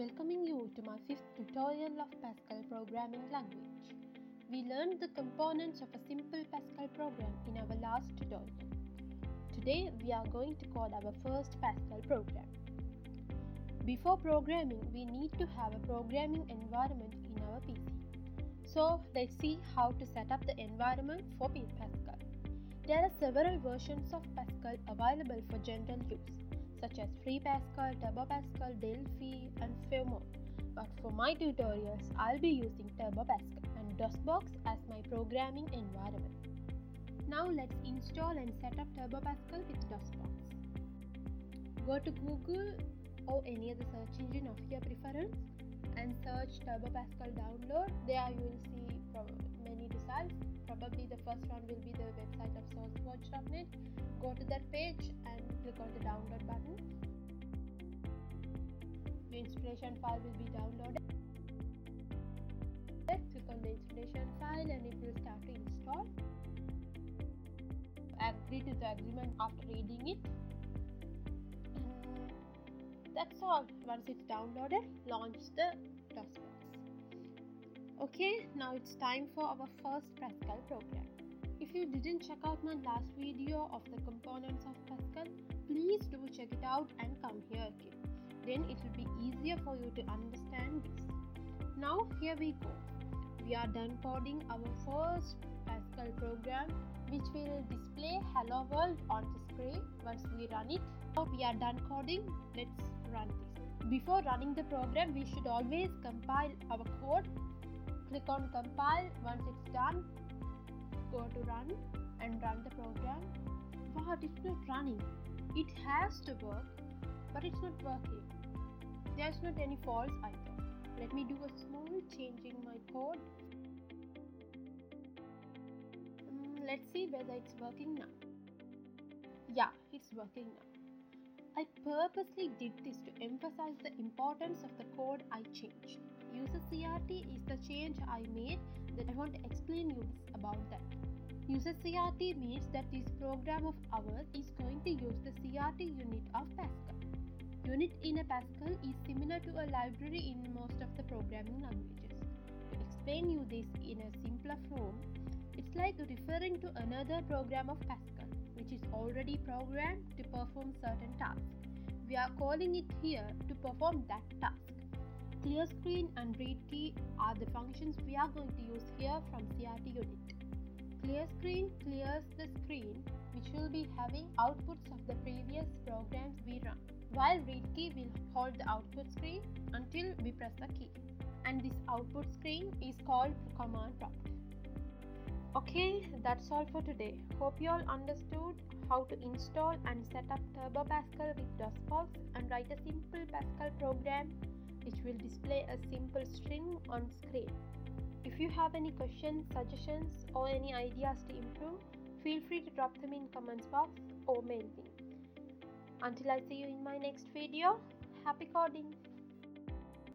welcoming you to my fifth tutorial of Pascal programming language. We learned the components of a simple Pascal program in our last tutorial. Today we are going to code our first Pascal program. Before programming, we need to have a programming environment in our PC. So let's see how to set up the environment for Pascal. There are several versions of Pascal available for general use such as Free Pascal, Turbo Pascal, Delphi, and few more. But for my tutorials, I'll be using Turbo Pascal and DOSBox as my programming environment. Now let's install and set up Turbo Pascal with DOSBox. Go to Google or any other search engine of your preference and search Turbo Pascal download. There you will see many results. Probably the first one will be the website of sourceforge.net. Go to that page and click on the download button. The installation file will be downloaded. Click on the installation file and it will start to install. Agree to the agreement after reading it. That's all. Once it's downloaded, launch the DOSBox. Okay, now it's time for our first Pascal program. If you didn't check out my last video of the components of Pascal, please do check it out and come here again. Then it will be easier for you to understand this. Now here we go. We are done coding our first Pascal program which will display hello world on the screen once we run it. Now we are done coding. Let's run this. Before running the program, we should always compile our code. Click on compile. Once it's done, go to run and run the program. But it's not running. It has to work, but it's not working. There's not any faults either. Let me do a small change in my code. Um, let's see whether it's working now. Yeah, it's working now. I purposely did this to emphasize the importance of the code I changed. Uses CRT is the change I made that I want to explain you about that. Uses CRT means that this program of ours is going to use the CRT unit of Pascal. Unit in a Pascal is similar to a library in most of the programming languages. To explain you this in a simpler form, it's like referring to another program of Pascal, which is already programmed to perform certain tasks. We are calling it here to perform that task. Clear screen and read key are the functions we are going to use here from CRT unit. Clear screen clears the screen which will be having outputs of the previous programs we run, while read key will hold the output screen until we press the key. And this output screen is called command prompt. Okay, that's all for today. Hope you all understood how to install and set up Turbo Pascal with DOSBox and write a simple Pascal program which will display a simple string on screen. If you have any questions, suggestions or any ideas to improve, feel free to drop them in comments box or mail me. Until I see you in my next video, happy coding!